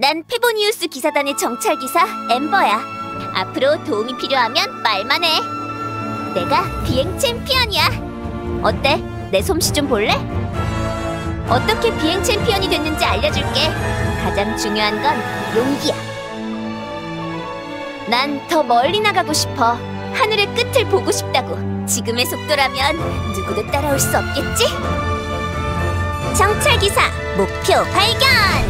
난 페보니우스 기사단의 정찰 기사 엠버야. 앞으로 도움이 필요하면 말만 해. 내가 비행 챔피언이야. 어때? 내 솜씨 좀 볼래? 어떻게 비행 챔피언이 됐는지 알려줄게. 가장 중요한 건 용기야. 난 더 멀리 나가고 싶어. 하늘의 끝을 보고 싶다고. 지금의 속도라면 누구도 따라올 수 없겠지? 정찰 기사 목표 발견!